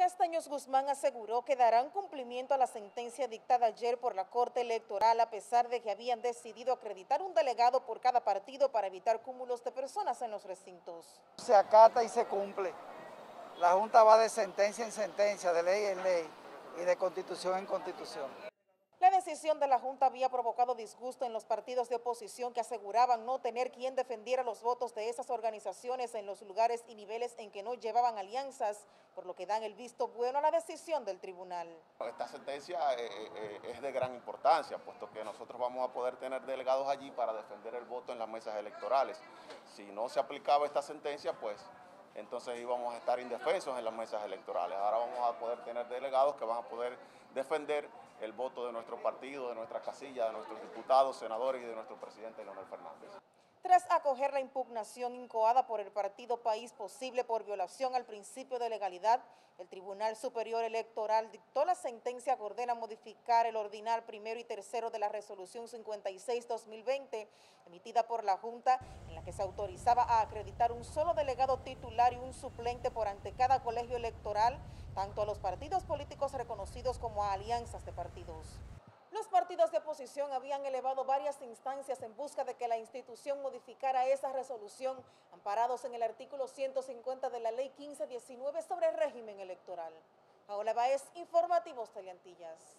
Castaños Guzmán aseguró que darán cumplimiento a la sentencia dictada ayer por la Corte Electoral a pesar de que habían decidido acreditar un delegado por cada partido para evitar cúmulos de personas en los recintos. Se acata y se cumple. La Junta va de sentencia en sentencia, de ley en ley y de constitución en constitución. Decisión de la Junta había provocado disgusto en los partidos de oposición que aseguraban no tener quien defendiera los votos de esas organizaciones en los lugares y niveles en que no llevaban alianzas, por lo que dan el visto bueno a la decisión del tribunal. Esta sentencia eh, eh, eh, es de gran importancia, puesto que nosotros vamos a poder tener delegados allí para defender el voto en las mesas electorales. Si no se aplicaba esta sentencia, pues entonces íbamos a estar indefensos en las mesas electorales. Ahora vamos a poder tener delegados que van a poder defender el voto de nuestro partido, de nuestra casilla, de nuestros diputados, senadores y de nuestro presidente Leonel Fernández. Acoger la impugnación incoada por el partido País Posible por violación al principio de legalidad, el Tribunal Superior Electoral dictó la sentencia que ordena modificar el ordinal primero y tercero de la resolución 56-2020 emitida por la Junta en la que se autorizaba a acreditar un solo delegado titular y un suplente por ante cada colegio electoral, tanto a los partidos políticos reconocidos como a alianzas de partidos. Los partidos de oposición habían elevado varias instancias en busca de que la institución modificara esa resolución, amparados en el artículo 150 de la Ley 1519 sobre el régimen electoral. Paola Baez, Informativos Teleantillas.